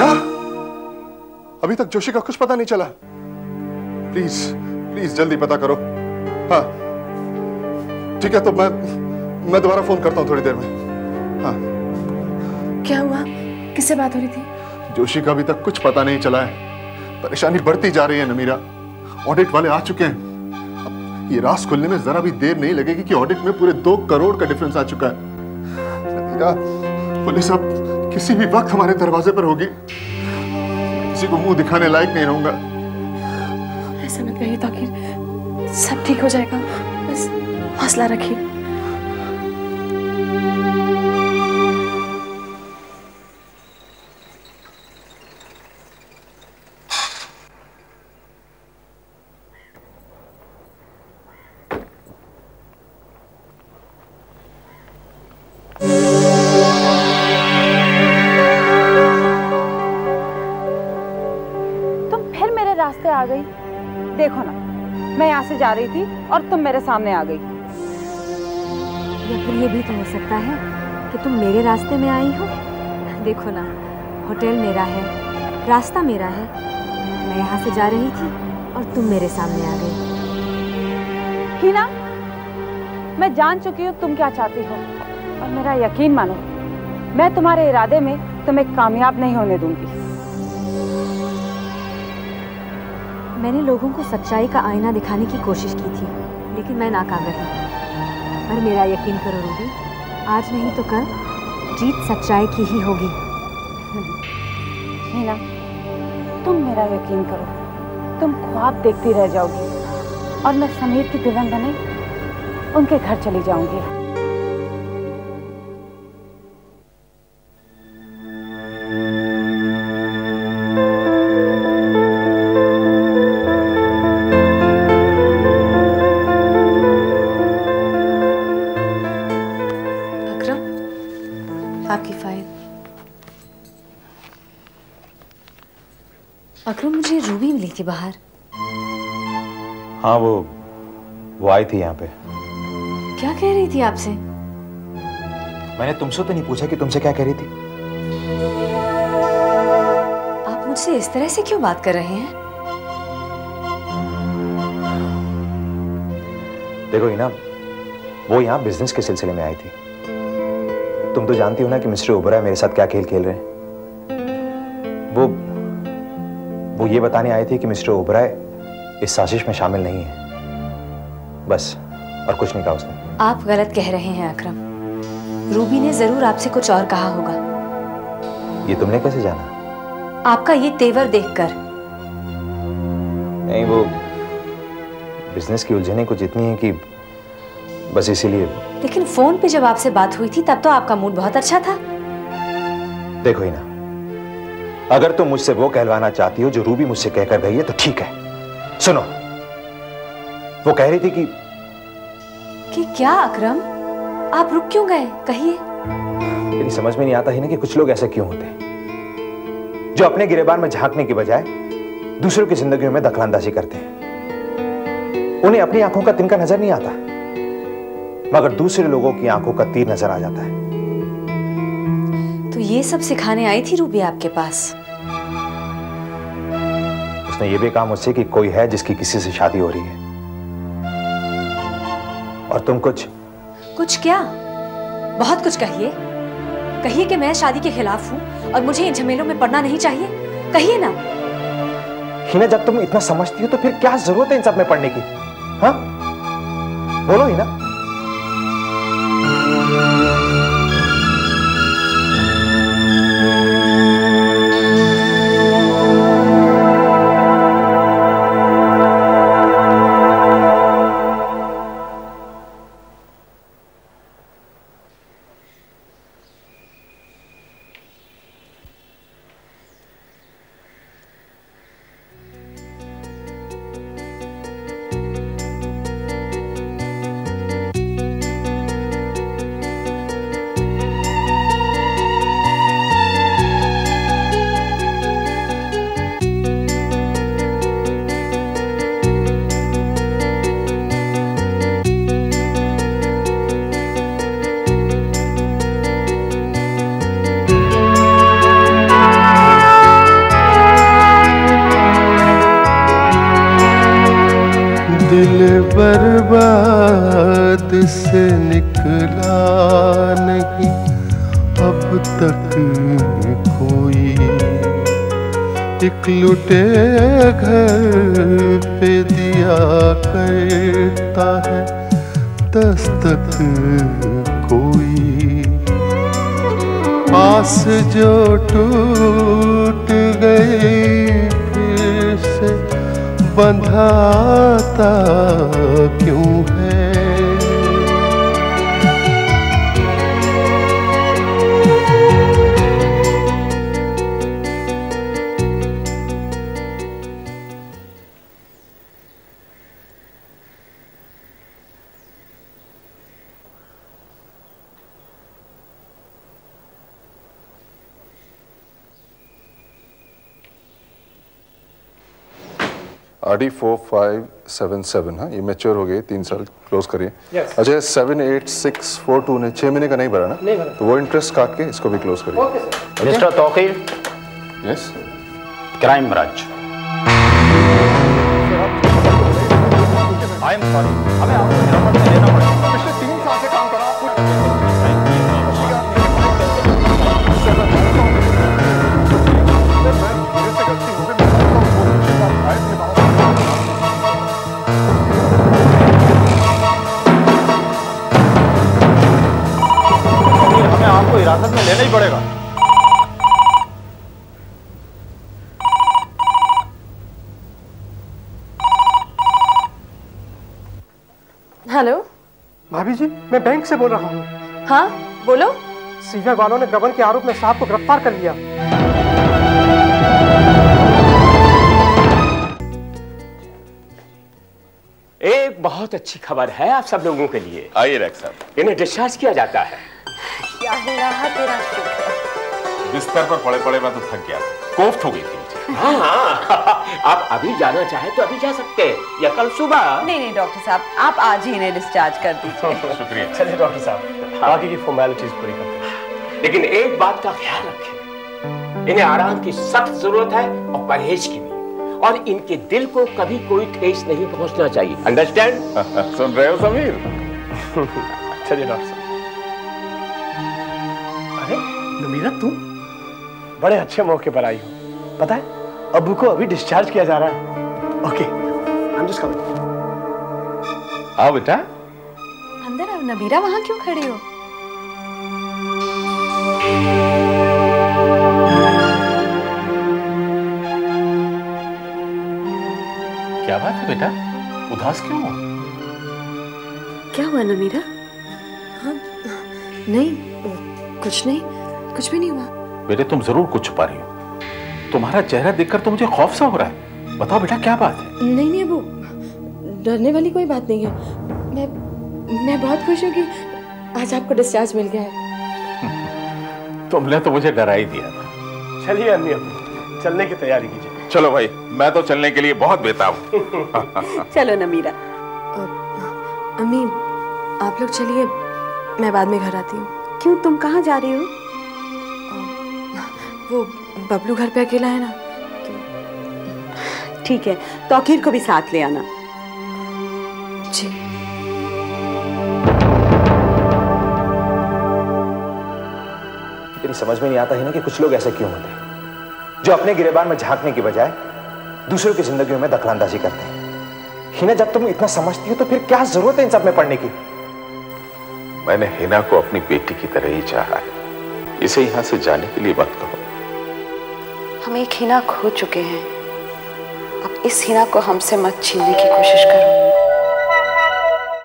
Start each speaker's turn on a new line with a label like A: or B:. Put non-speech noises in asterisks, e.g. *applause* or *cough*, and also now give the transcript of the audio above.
A: क्या? अभी तक जोशी का कुछ पता नहीं चला। प्लीज़ प्लीज़ जल्दी पता करो। हाँ। ठीक है तो मैं मैं दोबारा फ़ोन करता हूँ थोड़ी देर में। हाँ।
B: क्या हुआ? किससे बात हो रही थी?
A: जोशी का अभी तक कुछ पता नहीं चला है। परेशानी बढ़ती जा रही है नमीरा। ऑडिट वाले आ चुके हैं। ये रास खुलने में जरा भी देर नहीं लगेगी कि ऑडिट में पूरे दो करोड़ का डिफरेंस आ चुका है। नमीरा पुलिस अब किसी भी वक्त हमारे दरवाजे पर होगी। किसी को मुँह दिखाने लायक नहीं रहूँगा।
B: ऐसा मत कहिए ताकि सब ठीक हो जाएगा। बस हौसला रखिए।
C: जा रही थी और तुम मेरे सामने आ गई।
D: या फिर ये भी तो हो सकता है कि तुम मेरे रास्ते में आई हो। देखो ना होटल मेरा है रास्ता मेरा है। मैं यहाँ से जा रही थी और तुम मेरे सामने आ गई।
C: हिना मैं जान चुकी हूँ तुम क्या चाहती हो और मेरा यकीन मानो मैं तुम्हारे इरादे में तुम्हें कामयाब नहीं होने दूँगी।
D: मैंने लोगों को सच्चाई का आईना दिखाने की कोशिश की थी, लेकिन मैं नाकाम रही। पर मेरा यकीन करो रूबी, आज नहीं तो कल जीत सच्चाई की ही होगी। *laughs*
C: हिना तुम मेरा यकीन करो, तुम ख्वाब देखती रह जाओगी, और मैं समीर की दुल्हन बने उनके घर चली जाऊँगी।
D: थी बाहर।
E: हाँ वो वो आई थी यहाँ पे।
D: क्या कह रही थी आपसे?
E: मैंने तुमसे तो नहीं पूछा कि तुमसे क्या कह रही थी।
D: आप मुझसे इस तरह से क्यों बात कर रहे हैं?
E: देखो ही ना वो यहाँ बिज़नेस के सिलसिले में आई थी। तुम तो जानती हो ना कि मिस्टर ओबरा मेरे साथ क्या खेल खेल रहे हैं। वो ये बताने आए थे कि मिस्टर ओबराय इस साजिश में शामिल नहीं है। बस और कुछ नहीं कहा उसने।
D: आप गलत कह रहे हैं अकरम। रूबी ने ज़रूर आपसे कुछ और कहा होगा।
E: ये तुमने कैसे जाना?
D: आपका ये तेवर देखकर।
E: नहीं वो बिज़नेस की उलझने कुछ इतनी है कि बस इसीलिए।
D: लेकिन फ़ोन पे जब आपसे बात हुई थी तब तो आपका मूड बहुत अच्छा था।
E: देखो ही ना अगर तुम मुझसे वो कहलवाना चाहती हो जो रूबी मुझसे कहकर गई है तो ठीक है। सुनो। वो कह रही थी कि
D: कि क्या अकरम? आप रुक क्यों गए? कहिए।
E: मेरी समझ में नहीं आता ही ना कि कुछ लोग ऐसे क्यों होते हैं। जो अपने गिरेबान में झांकने की बजाय दूसरों की जिंदगियों में दखलंदाजी करते हैं। उन्हें अपनी आँखों का तिनका नज़र नहीं आता। मगर दूसरे लोगों की आँखों का तीर नज़र आ जाता है।
D: तो ये सब सिखाने आई थी रूबी आपके पास?
E: उसने ये भी कहा मुझसे कि कोई है जिसकी किसी से शादी हो रही है। और तुम कुछ?
D: कुछ क्या? बहुत कुछ कहिए। कहिए कि मैं शादी के खिलाफ हूँ और मुझे इन झमेलों में पड़ना नहीं चाहिए। कहिए ना।
E: हिना जब तुम इतना समझती हो तो फिर क्या ज़रूरत है इन सब में पढ़ने की? हाँ? बोलो ही
F: दिल बर्बाद से निकला नहीं। अब तक कोई एक लुटे घर पे दिया करता है। दस्तक कोई आस जो टूट गई बंधाता क्यों है?
A: R D four five seven seven हाँ ये मेच्योर हो गए तीन साल क्लोज करिए। अच्छा seven eight six four two ने छः महीने का नहीं भरा ना? नहीं भरा। तो वो इंटरेस्ट काट के इसको भी क्लोज करिए।
G: Mister Tauqeer
A: yes
G: crime branch I am sorry हमें आपको हिरासत में लेना
B: हेलो?
H: भाभी जी मैं बैंक से बोल रहा हूँ।
B: हाँ बोलो।
H: सीबीआई वालों ने गबन के आरोप में साहब को गिरफ़्तार कर लिया।
I: एक बहुत अच्छी खबर है आप सब लोगों के लिए।
J: आइए रैक साहब।
I: इन्हें डिस्चार्ज किया जाता है। तेरा?
J: बिस्तर पर पड़े पड़े मैं तो थक गया। कोफ्त हो गई थी।
I: हाँ हाँ। आप अभी जाना चाहे तो अभी जा सकते हैं या कल सुबह।
K: नहीं नहीं डॉक्टर साहब आप आज ही इन्हें डिस्चार्ज कर दीजिए। *laughs*
J: शुक्रिया।
H: चलिए डॉक्टर साहब बाकी की फॉर्मेलिटीज पूरी करते हैं।
I: लेकिन एक बात का ख्याल रखें इन्हें आराम की सख्त ज़रूरत है और परहेज की भी और इनके दिल को कभी कोई ठेस नहीं पहुँचना चाहिए। अंडरस्टैंड *laughs*
J: सुन रहे हो समीर? *laughs*
H: चलिए डॉक्टर साहब। अरे नमीरा तुम बड़े अच्छे मौके पर आई हो। पता है अबू को अभी डिस्चार्ज किया जा रहा है। Okay I am just coming
J: आओ बेटा।
K: अंदर आओ नबीरा वहाँ क्यों खड़े हो?
J: क्या बात है बेटा? उदास क्यों हो?
B: क्या हुआ नमीरा हाँ नहीं कुछ नहीं कुछ भी नहीं हुआ।
J: बेटे तुम ज़रूर कुछ छुपा रही हो। तुम्हारा चेहरा देखकर तो मुझे खौफ सा हो रहा है। बताओ बेटा क्या बात है?
B: नहीं नहीं अबू डरने वाली कोई बात नहीं है। मैं मैं बहुत खुश हूँ कि आज आपको डिस्चार्ज मिल गया है। *laughs*
J: तुमने तो मुझे डरा ही दिया था।
H: चलिए अन्नी अबू चलने की तैयारी कीजिए।
J: चलो भाई मैं तो चलने के लिए बहुत बेताब हूँ। *laughs*
K: चलो नमीरा।
B: अम्मी आप लोग चलिए मैं बाद में घर आती हूँ।
K: क्यों तुम कहाँ जा रही हो?
B: वो बबलू घर पे अकेला है ना?
K: ठीक है तौकीर को भी साथ ले आना।
B: जी।
E: लेकिन समझ में नहीं आता है ना कि कुछ लोग ऐसे क्यों होते हैं? जो अपने गिरेबान में झांकने की बजाय दूसरों की ज़िंदगी में दखलंदाजी करते हैं। हिना जब तुम इतना समझती हो तो फिर क्या ज़रूरत है इन सब में पढ़ने की?
J: मैंने हिना को अपनी बेटी की तरह ही चाहा है। इसे यहाँ से जाने के लिए मत कहो।
B: हम एक हिना खो चुके हैं। अब इस हिना को हमसे मत छीनने की कोशिश करो।